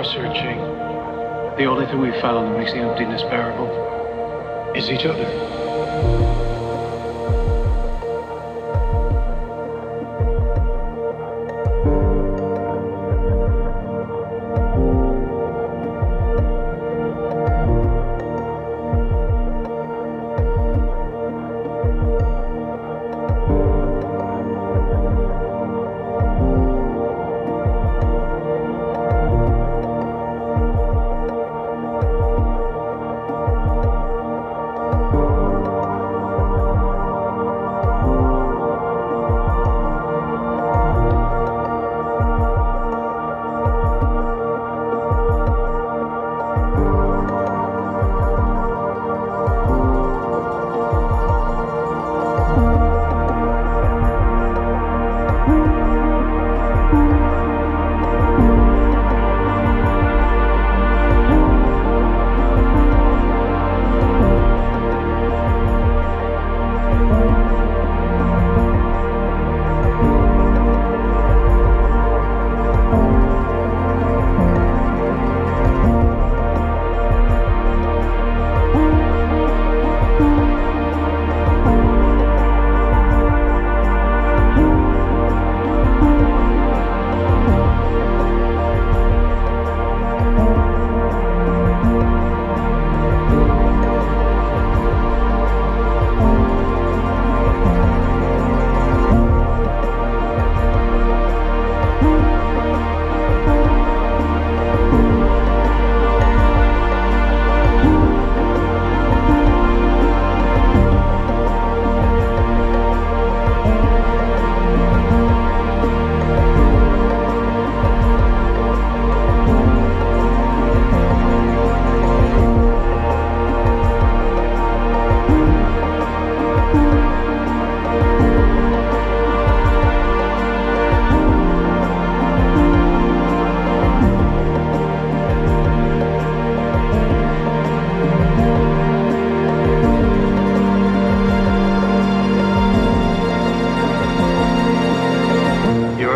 Our searching, the only thing we found that makes the emptiness bearable is each other.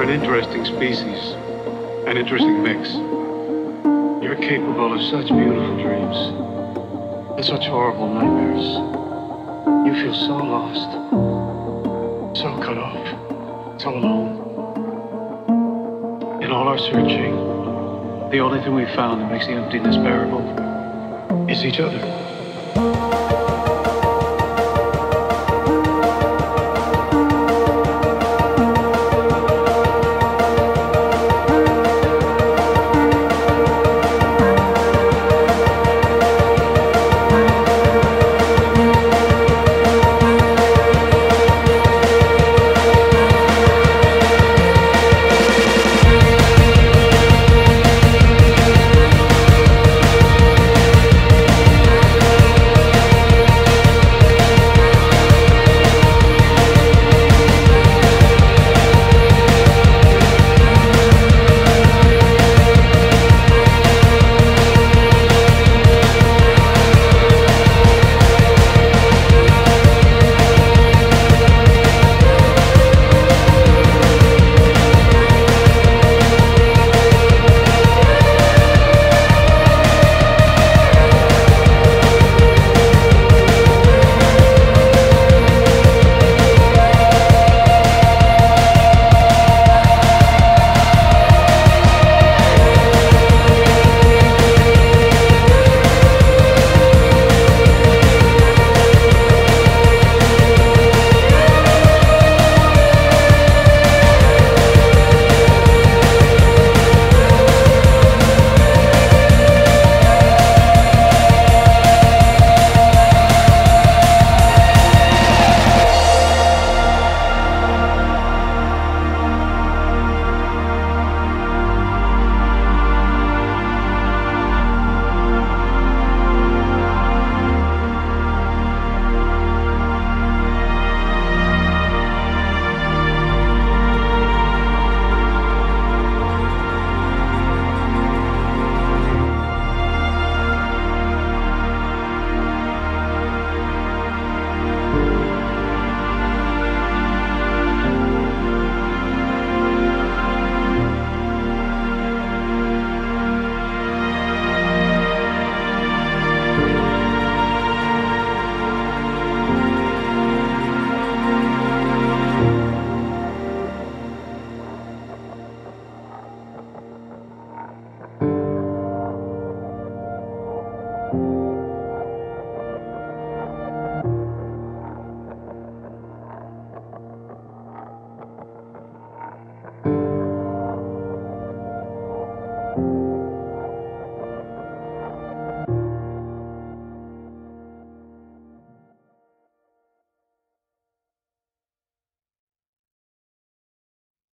An interesting species, an interesting mix. You're capable of such beautiful dreams and such horrible nightmares. You feel so lost, so cut off, so alone. In all our searching, the only thing we've found that makes the emptiness bearable is each other.